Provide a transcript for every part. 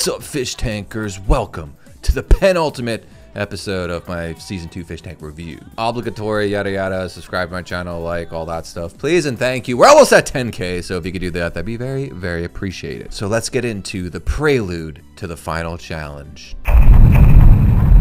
What's up, fish tankers? Welcome to the penultimate episode of my season two fish tank review. Obligatory, yada yada. Subscribe to my channel, like all that stuff, please and thank you. We're almost at 10k, so if you could do that, that'd be very, very appreciated. So let's get into the prelude to the final challenge.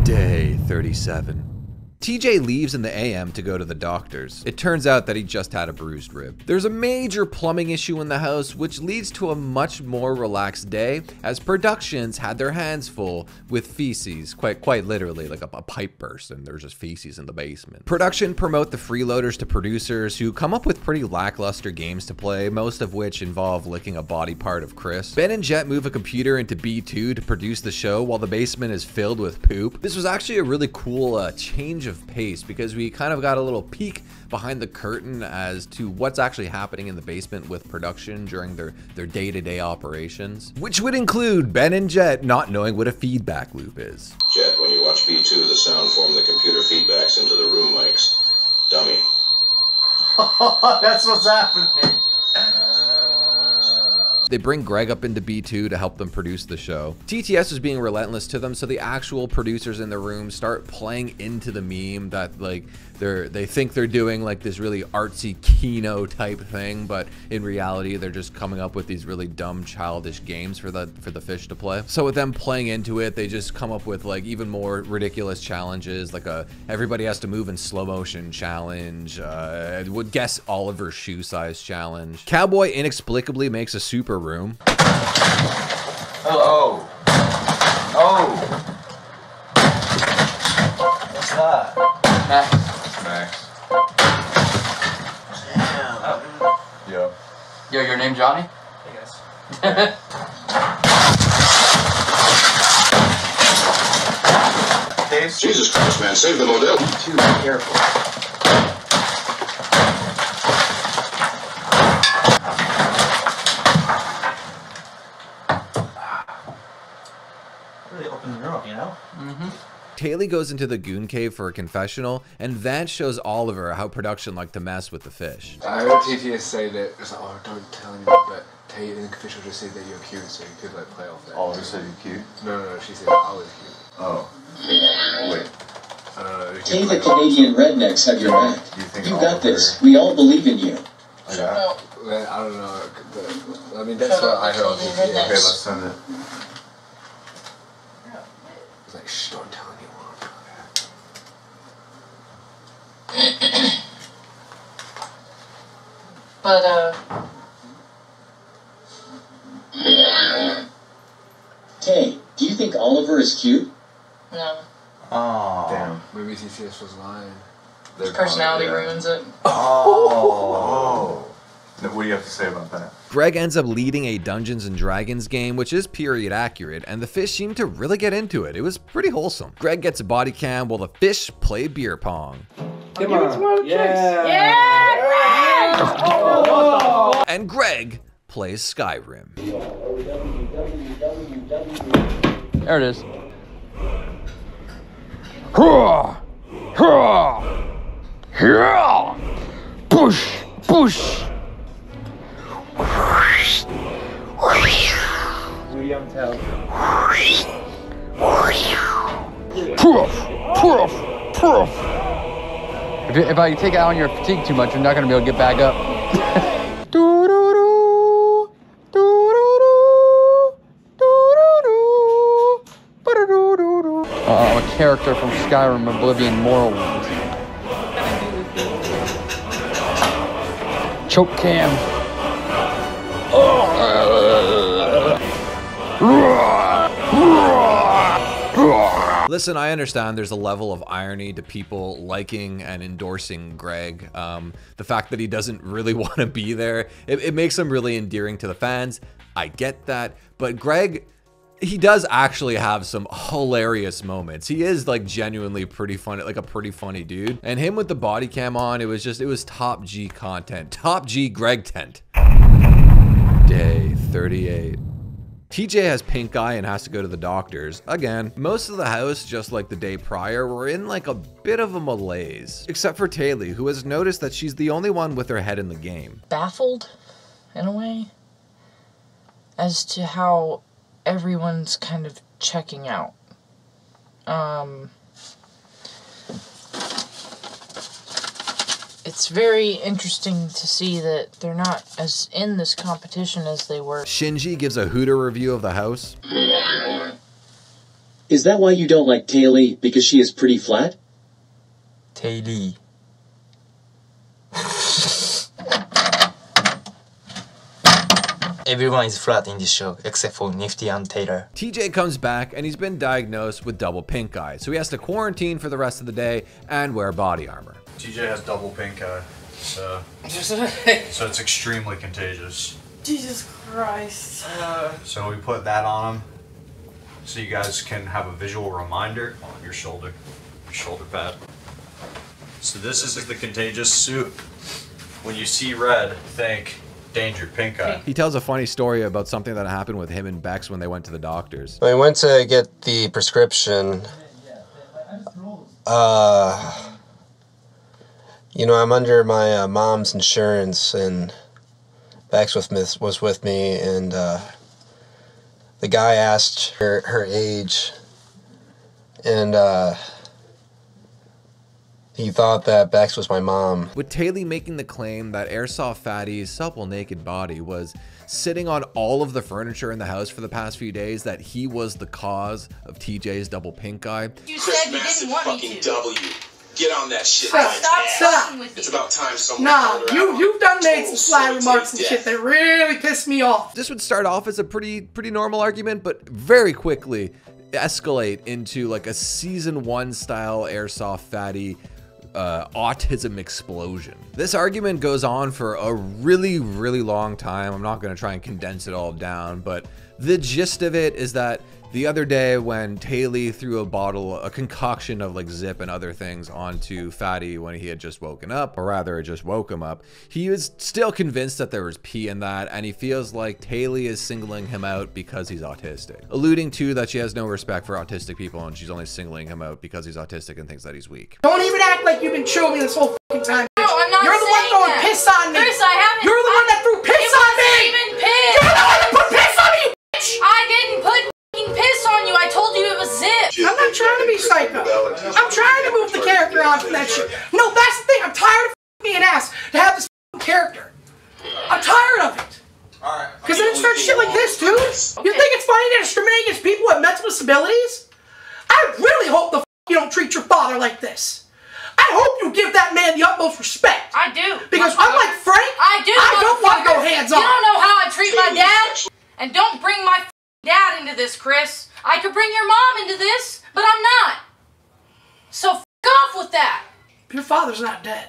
Day 37. TJ leaves in the AM to go to the doctor's. It turns out that he just had a bruised rib. There's a major plumbing issue in the house, which leads to a much more relaxed day, as productions had their hands full with feces, quite quite literally, like a, a pipe burst and there's just feces in the basement. Production promote the freeloaders to producers who come up with pretty lackluster games to play, most of which involve licking a body part of Chris. Ben and Jet move a computer into B2 to produce the show while the basement is filled with poop. This was actually a really cool uh, change of pace because we kind of got a little peek behind the curtain as to what's actually happening in the basement with production during their their day-to-day operations, which would include Ben and Jet not knowing what a feedback loop is. Jet, when you watch B2, the sound from the computer feedbacks into the room mics. Dummy. That's what's happening. They bring Greg up into B2 to help them produce the show. TTS is being relentless to them, so the actual producers in the room start playing into the meme that like they're they think they're doing like this really artsy Kino type thing, but in reality they're just coming up with these really dumb childish games for the for the fish to play. So with them playing into it, they just come up with like even more ridiculous challenges, like a everybody has to move in slow motion challenge, uh, would guess Oliver's shoe size challenge. Cowboy inexplicably makes a super room. Oh. Name Johnny? I guess. Dave, Jesus Christ, man, save the model. too careful. Ah. Really open the room, you know? Mm-hmm. Haley goes into the goon cave for a confessional, and Vance shows Oliver how production like to mess with the fish. I heard TTS say that, it's like, oh, don't tell anyone, but Tate in the confessional just said that you're cute, so you could, like, play off that. Oliver said you're cute. No, no, no, she said I was cute. Oh. Wait. I don't know. you Team the Canadian rednecks have your back. You You got this. We all believe in you. I got it. Well, I don't know, but, I mean, that's what I heard on Okay, TTS. let's send it. It's like, shh, don't tell anyone. But uh, Hey, do you think Oliver is cute? no, Oh. Damn. Maybe TTS was lying. his personality yeah. ruins it. Oh. Now, What do you have to say about that? Greg ends up leading a Dungeons and Dragons game, which is period accurate, and the fish seem to really get into it. It was pretty wholesome. Greg gets a body cam while the fish play beer pong. And Greg plays Skyrim. There it is. Push! Push! Poof! Poof! Poof! If, you- if I take out on your fatigue too much, you're not gonna be able to get back up. Ba-da-doo-doo-doo. Uh, I'm a character from Skyrim Oblivion Morrowind. Choke cam. Listen, I understand there's a level of irony to people liking and endorsing Greg. Um, the fact that he doesn't really want to be there, it, it makes him really endearing to the fans. I get that. But Greg, he does actually have some hilarious moments. He is like genuinely pretty funny, like a pretty funny dude. And him with the body cam on, it was just, it was top G content. Top G Greg tent. Day 38. TJ has pink eye and has to go to the doctor's. Again, most of the house, just like the day prior, were in like a bit of a malaise. Except for Taylor, who has noticed that she's the only one with her head in the game. Baffled, in a way, as to how everyone's kind of checking out. Um, it's very interesting to see that they're not as in this competition as they were. Shinji gives a Hooter review of the house. Is that why you don't like Taylor? Because she is pretty flat? Taylor. Everyone is flat in this show except for Nifty and Taylor. TJ comes back and he's been diagnosed with double pink eye, so he has to quarantine for the rest of the day and wear body armor. TJ has double pink eye, so so it's extremely contagious. Jesus Christ. So we put that on him, so you guys can have a visual reminder on your shoulder, your shoulder pad. So this is the contagious suit. When you see red, think danger, pink eye. He tells a funny story about something that happened with him and Bex when they went to the doctors. When we went to get the prescription, uh, you know, I'm under my uh, mom's insurance, and Bex was with me, and uh, the guy asked her her age, and uh, he thought that Bex was my mom. With Taylor making the claim that Airsoft Fatty's supple naked body was sitting on all of the furniture in the house for the past few days, that he was the cause of TJ's double pink eye. You said you didn't want me to. W. Get on that shit. Stop, right stop, now. stop. It's about time someone Nah, called her you you've done made some sly remarks and death. shit that really pissed me off. This would start off as a pretty pretty normal argument, but very quickly escalate into like a season one style airsoft fatty uh, autism explosion. This argument goes on for a really, really long time. I'm not going to try and condense it all down, but the gist of it is that the other day when Taylor threw a bottle, a concoction of like zip and other things onto Fatty when he had just woken up, or rather it just woke him up, he was still convinced that there was pee in that, and he feels like Taylor is singling him out because he's autistic, alluding to that she has no respect for autistic people and she's only singling him out because he's autistic and thinks that he's weak. Don't even act like you've been chewing me this whole fucking time. No, I'm not You're the one saying throwing that. piss on me. Chris, I haven't. You're the trying to be psycho. I'm trying to move the character on from that shit. No, that's the thing. I'm tired of being asked to have this character. I'm tired of it. Alright. Because then it starts shit like this, dude. You think it's funny to discriminate against people with mental disabilities? I really hope the you don't treat your father like this. I hope you give that man the utmost respect. I do. Because I'm unlike Frank, I do. I don't want to go motherfucker. hands You don't know how I treat my dad. And don't bring my dad into this, Chris. I could bring your mom into this, but I'm not. So f off with that. Your father's not dead.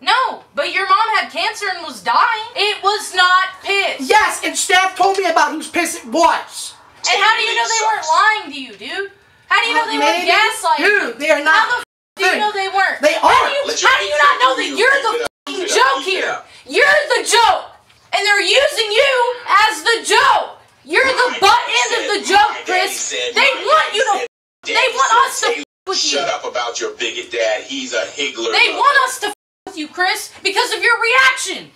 No, but your mom had cancer and was dying. It was not piss. Yes, and staff told me about whose piss it was. And how do you know they weren't lying to you, dude? How do you know they weren't gaslighting you? Dude, they are not. How the f- do you know they weren't? they How are. do you, how do you not know that you're the it. f***ing Keep it up, joke here? You're the joke. And they're using you as the joke. You're the butt end of the joke, Chris. They want you to they want us to "Taylor, f- with you. Shut up about your bigot dad. He's a higgler. They lover." want us to f- with you, Chris, because of your reaction.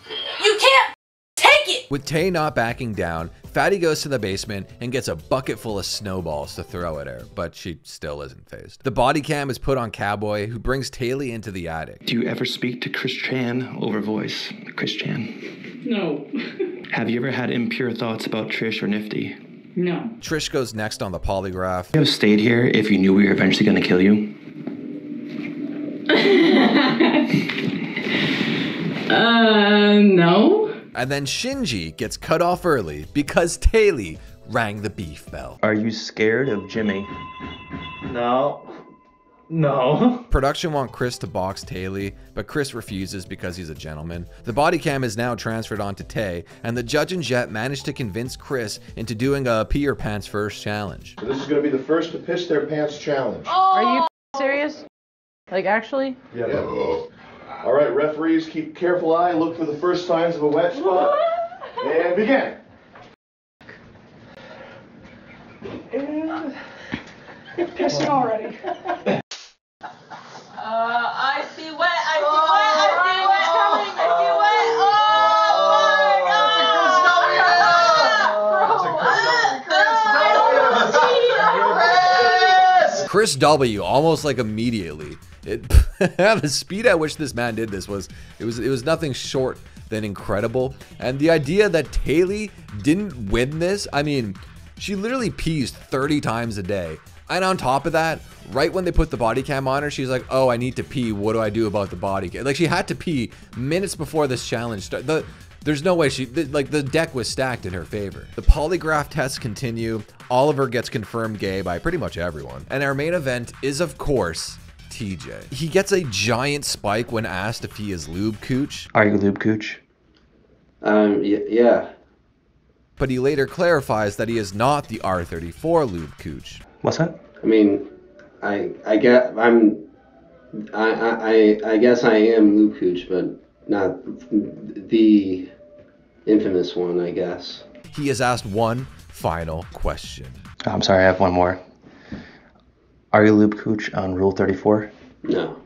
You can't take it. With Tay not backing down, Fatty goes to the basement and gets a bucket full of snowballs to throw at her, but she still isn't phased. The body cam is put on Cowboy, who brings Taylor into the attic. Do you ever speak to Chris Chan over voice? Chris Chan. No. Have you ever had impure thoughts about Trish or Nifty? No. Trish goes next on the polygraph. You have stayed here if you knew we were eventually going to kill you? Uh, no. And then Shinji gets cut off early because Taylor rang the beef bell. Are you scared of Jimmy? No. No. Production want Chris to box Taylor, but Chris refuses because he's a gentleman. The body cam is now transferred onto Tay, and the judge and Jet manage to convince Chris into doing a pee your pants first challenge. So this is going to be the first to piss their pants challenge. Are you oh. serious? Like, actually? Yeah. All right, referees, keep careful eye. Look for the first signs of a wet spot. And begin. You're pissing already. Uh, I see wet. I see wet. I see wet coming. I see wet. Oh my god! W. almost like immediately. It, the speed at which this man did this was it was it was nothing short than incredible. And the idea that Taylor didn't win this, I mean, she literally pees 30 times a day. And on top of that, right when they put the body cam on her, she's like, "Oh, I need to pee. What do I do about the body cam?" Like she had to pee minutes before this challenge started. There's no way she like the deck was stacked in her favor. The polygraph tests continue. Oliver gets confirmed gay by pretty much everyone. And our main event is of course TJ. He gets a giant spike when asked if he is lube cooch. Are you lube cooch? Um, y- yeah. But he later clarifies that he is not the R34 lube cooch. What's that? I mean, I I get I'm I I I guess I am Lube Cooch, but not the infamous one, I guess. He has asked one final question. I'm sorry, I have one more. Are you lube cooch on Rule 34? No.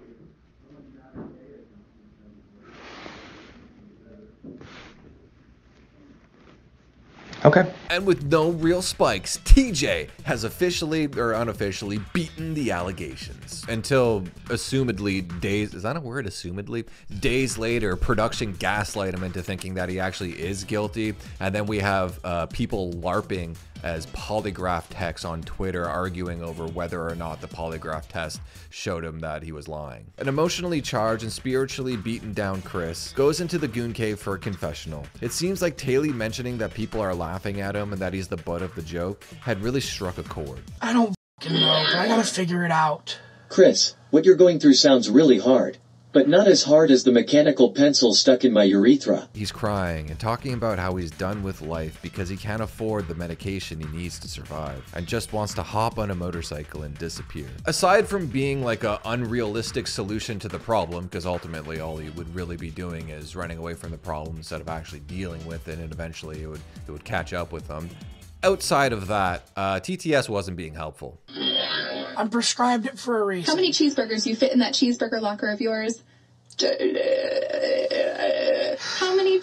Okay. And with no real spikes, TJ has officially or unofficially beaten the allegations. Until assumedly days is that a word assumedly? Days later, production gaslight him into thinking that he actually is guilty. And then we have uh, people LARPing as polygraph techs on Twitter arguing over whether or not the polygraph test showed him that he was lying. An emotionally charged and spiritually beaten down Chris goes into the goon cave for a confessional. It seems like Taylor mentioning that people are laughing at him and that he's the butt of the joke had really struck a chord. I don't fing know, but I gotta figure it out. Chris, what you're going through sounds really hard. But not as hard as the mechanical pencil stuck in my urethra. He's crying and talking about how he's done with life because he can't afford the medication he needs to survive and just wants to hop on a motorcycle and disappear. Aside from being like a unrealistic solution to the problem, because ultimately all he would really be doing is running away from the problem instead of actually dealing with it and eventually it would it would catch up with him. Outside of that, uh, TTS wasn't being helpful. I'm prescribed it for a reason. How many cheeseburgers you fit in that cheeseburger locker of yours? How many?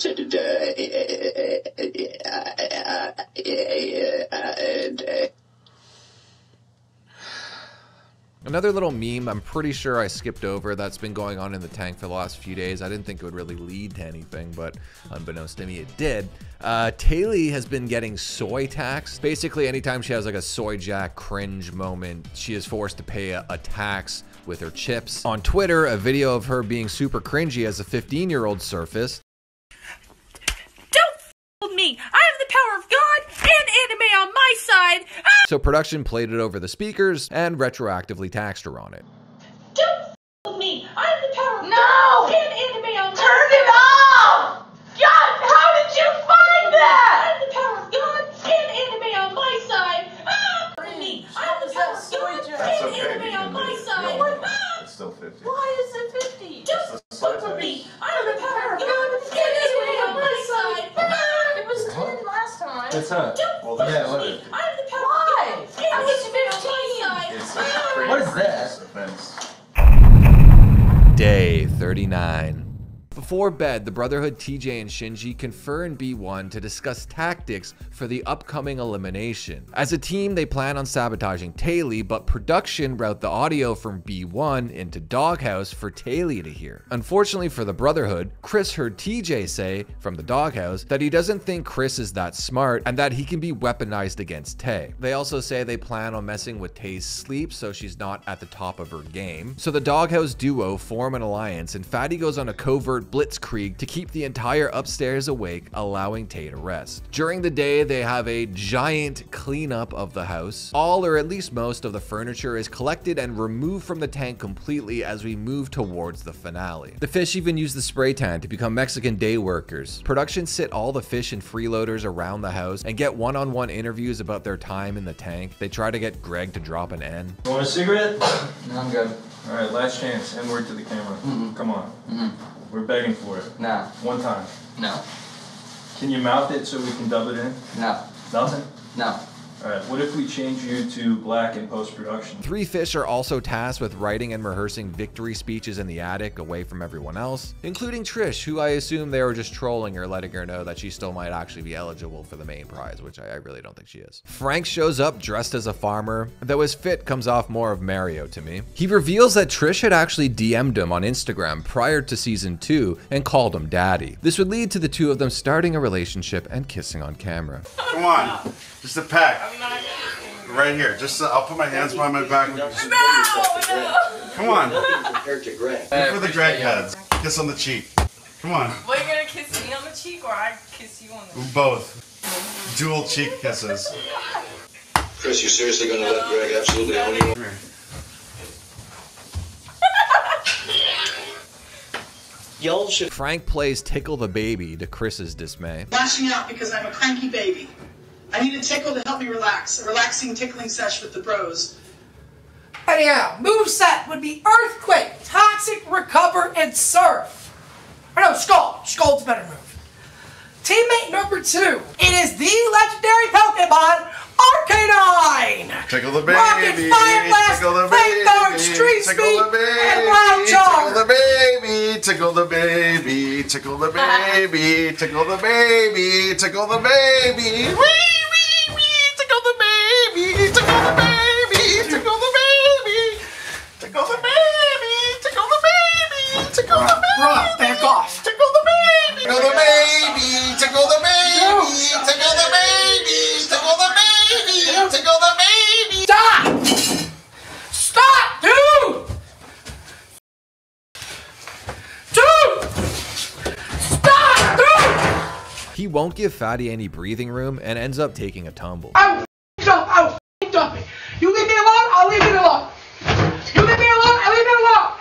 Another little meme I'm pretty sure I skipped over that's been going on in the tank for the last few days. I didn't think it would really lead to anything, but unbeknownst to me, it did. Uh, Taylor has been getting soy tax. Basically, anytime she has like a soyjak cringe moment, she is forced to pay a, a tax with her chips. On Twitter, a video of her being super cringy as a 15 year old surfaced. Don't f with me. I have the power of God and anime on my side. Ah! So production played it over the speakers and retroactively taxed her on it. Don't with me. I have the power No! God and anime on my Turn it off! God, how did you find I that? the power of God and anime on my side. Ah! For me. I have the power of God That's okay. You anime on my side. No, Ah! It's still 50. Why is it 50? Don't That's f the with me. I have the power of God Get this anime on my side. Ah! It was 10 last time. It's her. Don't Well, f that's with what me. it- I have the power Why? of God and I was anime on my side. It's A What is that? offense. Day 39. Before bed, the Brotherhood, TJ, and Shinji confer in B1 to discuss tactics for the upcoming elimination. As a team, they plan on sabotaging Taylor, but production route the audio from B1 into Doghouse for Taylor to hear. Unfortunately for the Brotherhood, Chris heard TJ say from the Doghouse that he doesn't think Chris is that smart and that he can be weaponized against Tay. They also say they plan on messing with Tay's sleep so she's not at the top of her game. So the Doghouse duo form an alliance and Fatty goes on a covert blitzkrieg to keep the entire upstairs awake, allowing Tay to rest. During the day, they have a giant cleanup of the house. All or at least most of the furniture is collected and removed from the tank completely as we move towards the finale. The fish even use the spray tan to become Mexican day workers. Production sit all the fish and freeloaders around the house and get one-on-one interviews about their time in the tank. They try to get Greg to drop an N. You want a cigarette? No, I'm good. All right, last chance. N word to the camera. Come on. Mm-hmm. We're begging for it. No. One time. No. Can you mouth it so we can dub it in? No. Nothing? No. Alright, what if we change you to black in post production? Three Fish are also tasked with writing and rehearsing victory speeches in the attic away from everyone else, including Trish, who I assume they were just trolling her, letting her know that she still might actually be eligible for the main prize, which I, I really don't think she is. Frank shows up dressed as a farmer, though his fit comes off more of Mario to me. He reveals that Trish had actually DM'd him on Instagram prior to season 2 and called him daddy. This would lead to the two of them starting a relationship and kissing on camera. Come on, just a pack. Right here. Just uh, I'll put my hands behind my back. Just- Come on. Compared to Greg. Look for the Greg heads. Kiss on the cheek. Come on. What, you're gonna kiss me on the cheek or I kiss you on the cheek. Both. Dual cheek kisses. Chris, you seriously gonna let Greg absolutely own you? Y'all should. Frank plays Tickle the Baby to Chris's dismay. Lashing out because I'm a cranky baby. I need a tickle to help me relax. A relaxing tickling sesh with the bros. Anyhow, move set would be Earthquake, Toxic, Recover, and Surf. Or no, Skull. Skull's a better move. Teammate number two. It is the legendary Pokemon Arcanine. Tickle the baby. Rocket, Fire Blast, Tickle the Flamethrower, baby. Street Tickle Speed, the baby. and Wild Charm. Tickle the baby. Tickle the baby. Tickle the baby. Tickle the baby. Tickle the baby. Wee, wee, dude! He won't give Fatty any breathing room and ends up taking a tumble. I'm dump. I'm f***ing dumping. You leave me alone, I'll leave it alone. You leave me alone, I'll leave it alone.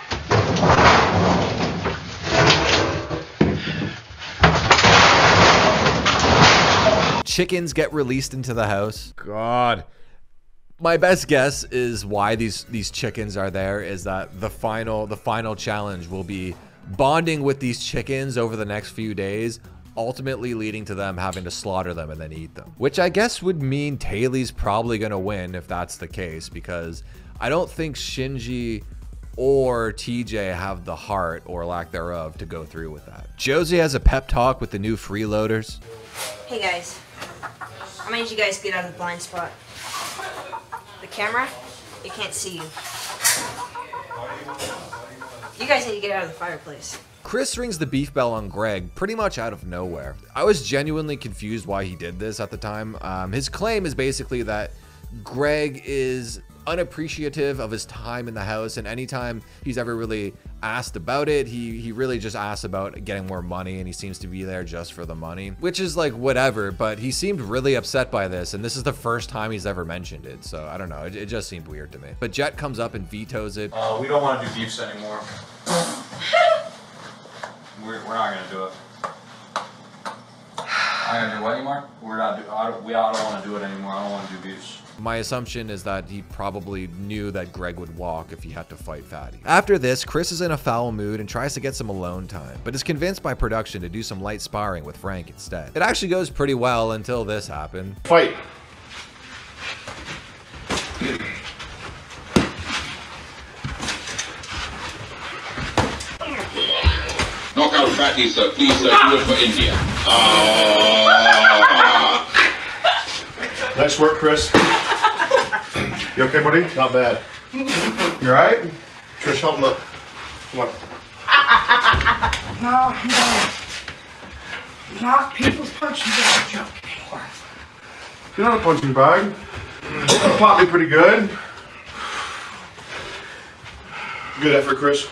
Chickens get released into the house. God. My best guess is why these these chickens are there is that the final the final challenge will be bonding with these chickens over the next few days, ultimately leading to them having to slaughter them and then eat them. Which I guess would mean Taylor's probably gonna win if that's the case, because I don't think Shinji or TJ have the heart or lack thereof to go through with that. Josie has a pep talk with the new freeloaders. Hey guys, gonna need you guys get out of the blind spot. The camera, it can't see you. You guys need to get out of the fireplace. Chris rings the beef bell on Greg pretty much out of nowhere. I was genuinely confused why he did this at the time. Um, his claim is basically that Greg is unappreciative of his time in the house, and anytime he's ever really asked about it, he he really just asks about getting more money, and he seems to be there just for the money, which is like whatever. But he seemed really upset by this, and this is the first time he's ever mentioned it, so I don't know. It, it just seemed weird to me. But Jet comes up and vetoes it. Uh, we don't want to do beefs anymore. We're, we're not gonna do it. I gonna do what anymore? We're not. Do, I don't, we I don't want to do it anymore. I don't want to do beefs. My assumption is that he probably knew that Greg would walk if he had to fight Fatty. After this, Chris is in a foul mood and tries to get some alone time, but is convinced by production to do some light sparring with Frank instead. It actually goes pretty well until this happened. Fight. Knockout fatty, sir. Please, sir, do it for India. Ah. Nice work, Chris. You okay, buddy? Not bad. You alright? Trish, help him up. Come on. No, I'm. Not people's punching bag joke anymore. You're not a punching bag. You popped me pretty good. Good effort, Chris.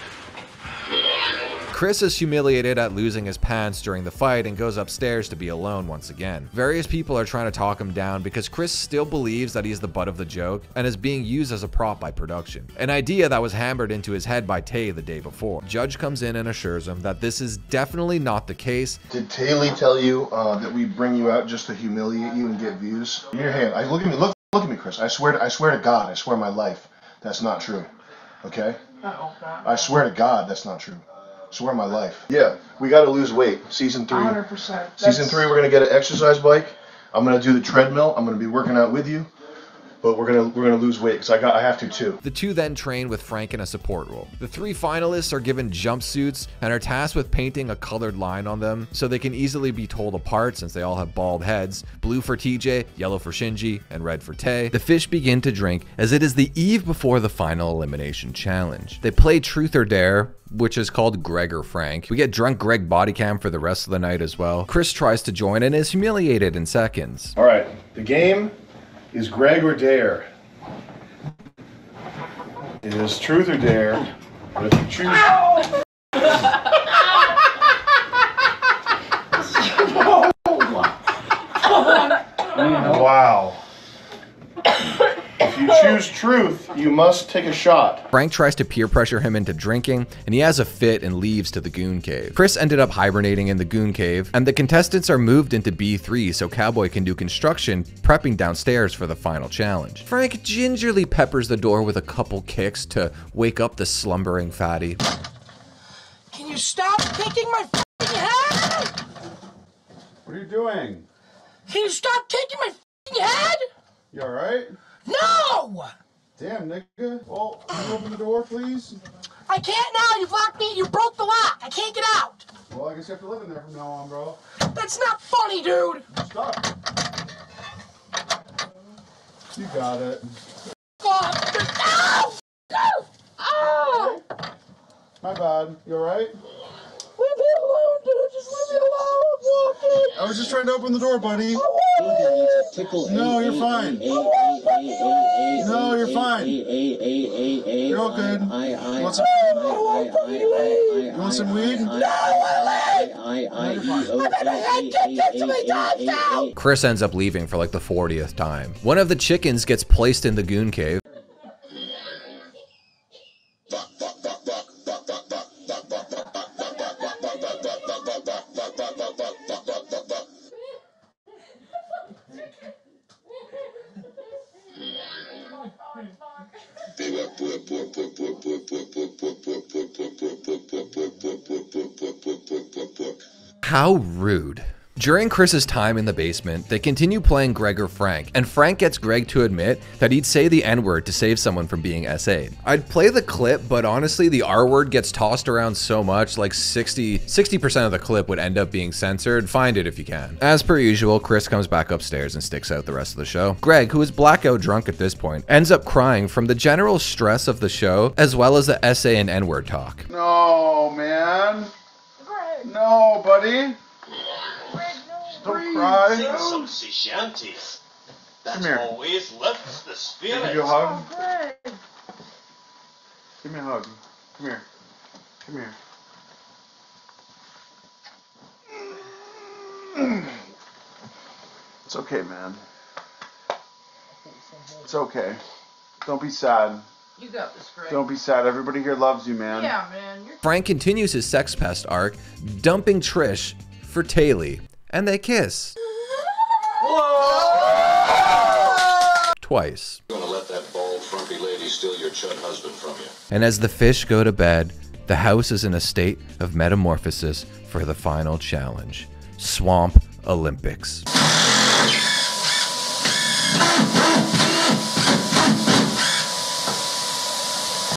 Chris is humiliated at losing his pants during the fight and goes upstairs to be alone once again. Various people are trying to talk him down because Chris still believes that he's the butt of the joke and is being used as a prop by production. An idea that was hammered into his head by Tay the day before. Judge comes in and assures him that this is definitely not the case. Did Taylor tell you uh, that we bring you out just to humiliate you and get views? In your hand. I look at me. Look, look at me, Chris. I swear. To, I swear to God. I swear my life. That's not true. Okay. I swear to God, that's not true. Swear my life. Yeah, we got to lose weight. Season three. 100%. Season three, we're gonna get an exercise bike. I'm gonna do the treadmill. I'm gonna be working out with you, but we're gonna we're gonna lose weight because I got I have to too. The two then train with Frank in a support role. The three finalists are given jumpsuits and are tasked with painting a colored line on them so they can easily be told apart since they all have bald heads. Blue for TJ, yellow for Shinji, and red for Tay. The fish begin to drink as it is the eve before the final elimination challenge. They play Truth or Dare, which is called Greg or Frank. We get drunk Greg body cam for the rest of the night as well. Chris tries to join and is humiliated in seconds. All right, the game is Greg or Dare. It is truth or dare. But if you choose. Wow. If you choose truth, you must take a shot. Frank tries to peer pressure him into drinking, and he has a fit and leaves to the goon cave. Chris ended up hibernating in the goon cave, and the contestants are moved into B3 so Cowboy can do construction, prepping downstairs for the final challenge. Frank gingerly peppers the door with a couple kicks to wake up the slumbering fatty. Can you stop kicking my f***ing head? What are you doing? Can you stop kicking my f***ing head? You alright? No! Damn, nigga. Well, can you open the door, please? I can't now. You've locked me. You broke the lock. I can't get out. Well, I guess you have to live in there from now on, bro. That's not funny, dude. Stop. You got it. Fuck. Ow! Ow! Ow! My bad. You alright? Leave me alone, dude. Just leave me alone. I'm walking. I was just trying to open the door, buddy. Tickle No, you're fine. No, you're fine. You're all good. You want some weed? You want some weed? Chris ends up leaving for like the 40th time. One of the chickens gets placed in the goon cave. How rude. During Chris's time in the basement, they continue playing Greg or Frank, and Frank gets Greg to admit that he'd say the N word to save someone from being SA'd. I'd play the clip, but honestly, the R word gets tossed around so much, like 60, 60% of the clip would end up being censored. Find it if you can. As per usual, Chris comes back upstairs and sticks out the rest of the show. Greg, who is blackout drunk at this point, ends up crying from the general stress of the show, as well as the SA and N word talk. No, man. Greg. No, buddy. Don't cry. Some sea shanties. That's Come here. always lifts the spirit. Give you a hug. Give me a hug. Come here. Come here. It's okay, man. It's okay. Don't be sad. You got this, Greg. Don't be sad. Everybody here loves you, man. Yeah, man. You're Frank continues his sex pest arc, dumping Trish for Taylor, and they kiss. Twice. Gonna let that bald, frumpy lady steal your chud husband from you. And as the fish go to bed, the house is in a state of metamorphosis for the final challenge Swamp Olympics.